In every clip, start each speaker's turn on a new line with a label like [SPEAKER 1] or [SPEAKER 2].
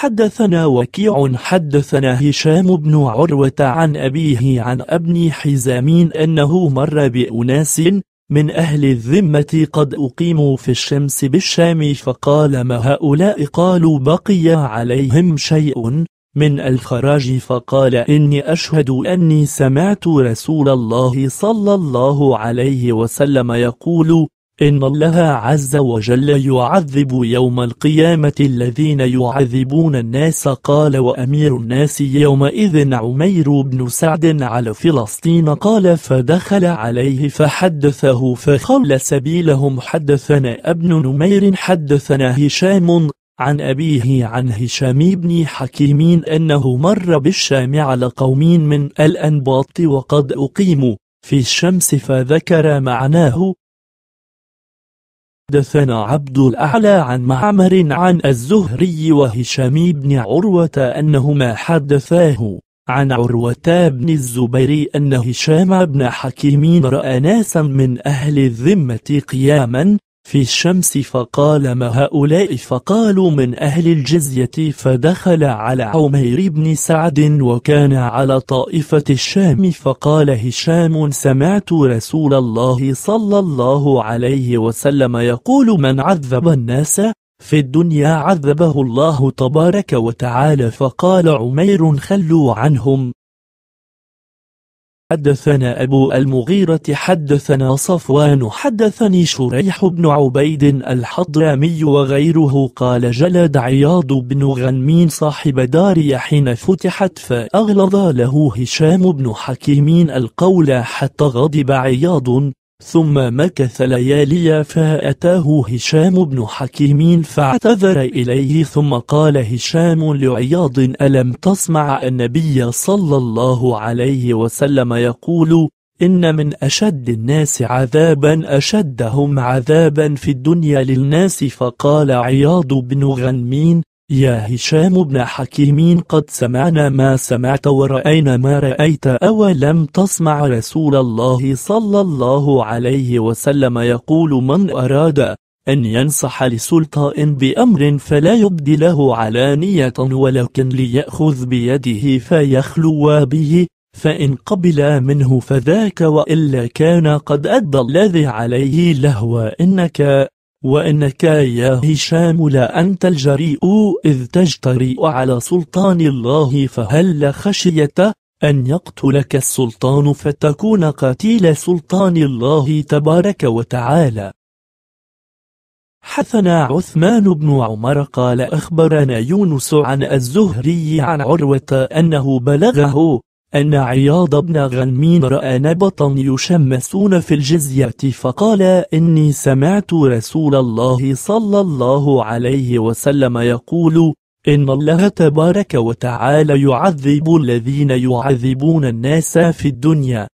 [SPEAKER 1] حدثنا وكيع حدثنا هشام بن عروة عن أبيه عن ابن حزامين أنه مر بأناس من أهل الذمة قد أقيموا في الشمس بالشام فقال ما هؤلاء قالوا بقي عليهم شيء من الخراج فقال إني أشهد أني سمعت رسول الله صلى الله عليه وسلم يقول إن الله عز وجل يعذب يوم القيامة الذين يعذبون الناس. قال وأمير الناس يومئذ عمير بن سعد على فلسطين قال فدخل عليه فحدثه فخل سبيلهم. حدثنا ابن نمير حدثنا هشام عن أبيه عن هشام بن حكيم أنه مر بالشام على قوم من الأنباط وقد أقيموا في الشمس فذكر معناه. حدثنا عبد الأعلى عن معمر عن الزهري وهشام بن عروة أنهما حدثاه. عن عروة بن الزبير أن هشام بن حكيم رأى ناسا من أهل الذمة قياما في الشمس فقال ما هؤلاء؟ فقالوا من أهل الجزية فدخل على عمير بن سعد وكان على طائفة الشام. فقال هشام سمعت رسول الله صلى الله عليه وسلم يقول من عذب الناس في الدنيا عذبه الله تبارك وتعالى فقال عمير خلوا عنهم حدثنا أبو المغيرة حدثنا صفوان حدثني شريح بن عبيد الحضرامي وغيره قال جلد عياض بن غنمين صاحب دار حين فتحت فأغلظ له هشام بن حكيمين القول حتى غضب عياض. ثم مكث ليالي فأتاه هشام بن حكيم فاعتذر إليه ثم قال هشام لعياض ألم تسمع النبي صلى الله عليه وسلم يقول إن من أشد الناس عذابا أشدهم عذابا في الدنيا للناس فقال عياض بن غنمين يا هشام بن حكيم قد سمعنا ما سمعت ورأينا ما رأيت أولم تسمع رسول الله صلى الله عليه وسلم يقول من أراد أن ينصح لسلطان بأمر فلا يبدي له علانية ولكن ليأخذ بيده فيخلو به فإن قبل منه فذاك وإلا كان قد أدى الذي عليه لهو إنك وإنك يا هشام لا أنت الجريء إذ تجترئ على سلطان الله فهل خشية أن يقتلك السلطان فتكون قتيل سلطان الله تبارك وتعالى؟ حثنا عثمان بن عمر قال أخبرنا يونس عن الزهري عن عروة أنه بلغه أن عياض بن غنمين رأى نبطا يشمسون في الجزية فقال إني سمعت رسول الله صلى الله عليه وسلم يقول إن الله تبارك وتعالى يعذب الذين يعذبون الناس في الدنيا.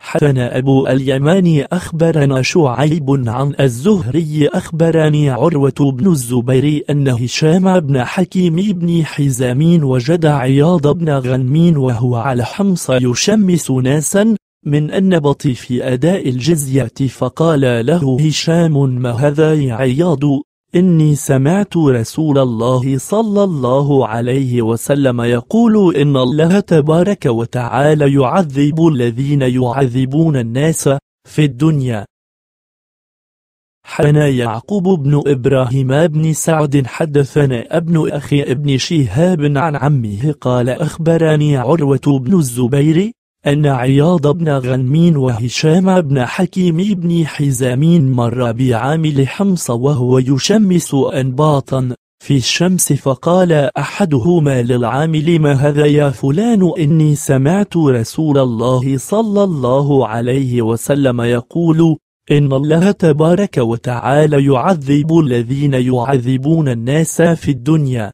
[SPEAKER 1] حدثنا أبو اليماني أخبرنا شعيب عن الزهري أخبرني عروة بن الزبير أن هشام بن حكيم بن حزامين وجد عياض بن غنمين وهو على حمص يشمس ناسا من النبط في أداء الجزية فقال له هشام ما هذا يا عياض؟ إني سمعت رسول الله صلى الله عليه وسلم يقول إن الله تبارك وتعالى يعذب الذين يعذبون الناس في الدنيا. حنا يعقوب بن إبراهيم بن سعد حدثنا ابن أخي ابن شهاب عن عمه قال أخبرني عروة بن الزبير أن عياض بن غنمين وهشام بن حكيم بن حزامين مر بعامل حمص وهو يشمس أنباطا في الشمس فقال أحدهما للعامل ما هذا يا فلان إني سمعت رسول الله صلى الله عليه وسلم يقول إن الله تبارك وتعالى يعذب الذين يعذبون الناس في الدنيا.